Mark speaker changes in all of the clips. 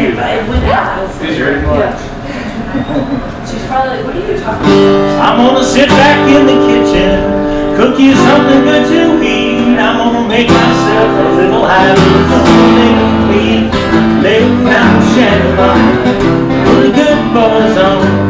Speaker 1: She's probably what are you talking?
Speaker 2: I'm gonna sit back in the kitchen, cook you something good to eat. I'm gonna make myself a little happy. Gonna make me lay down Shannon. Put a good buzz on.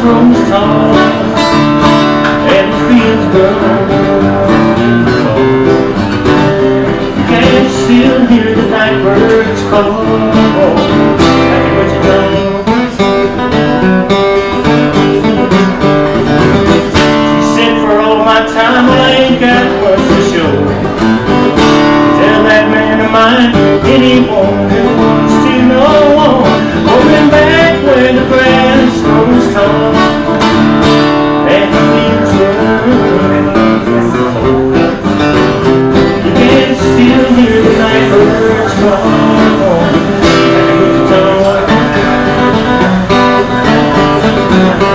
Speaker 2: from stars and the fields burn. Can still hear the night birds call. Happy. She said, for all my time, I ain't got much to show. Tell that man of mine.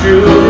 Speaker 2: true.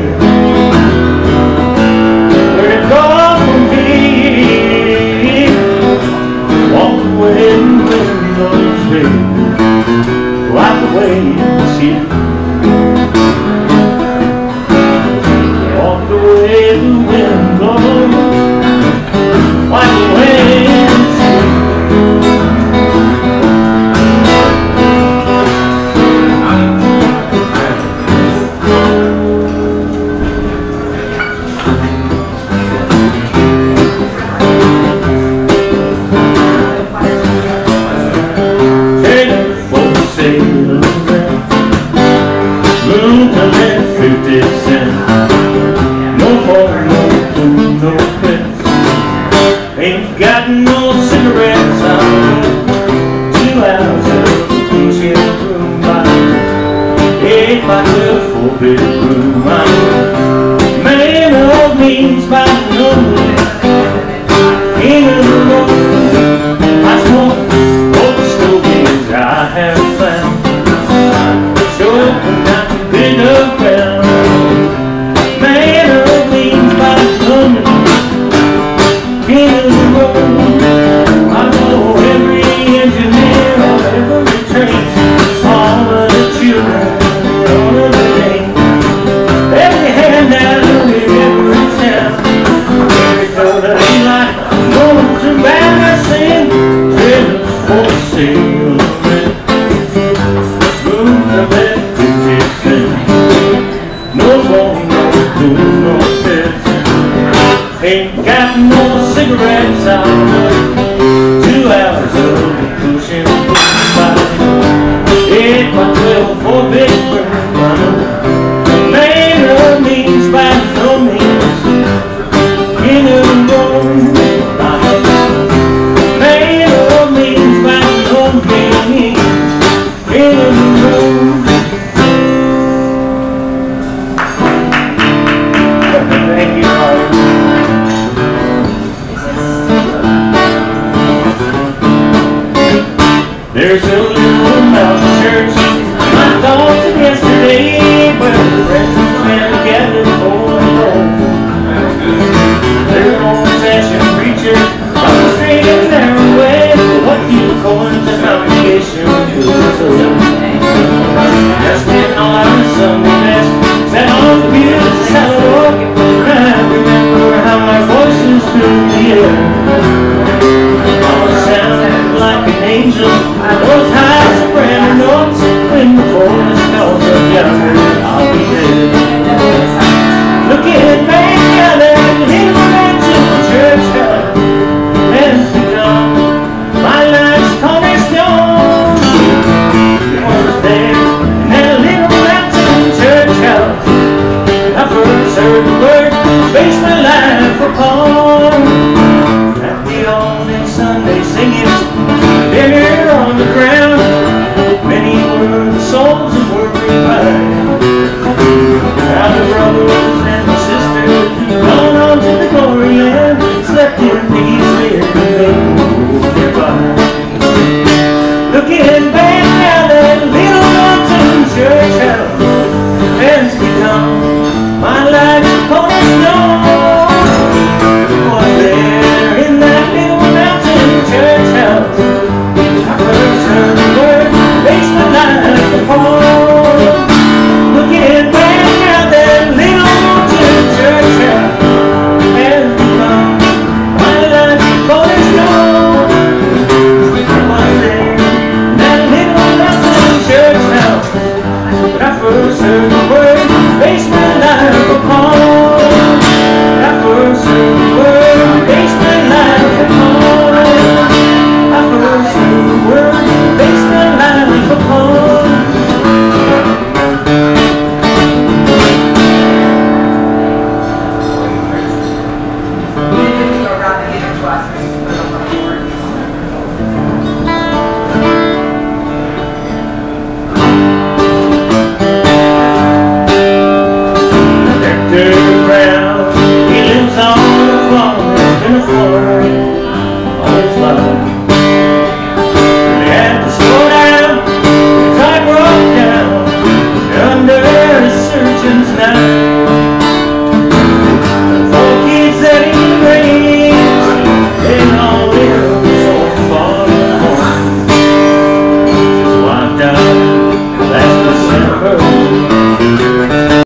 Speaker 2: something 天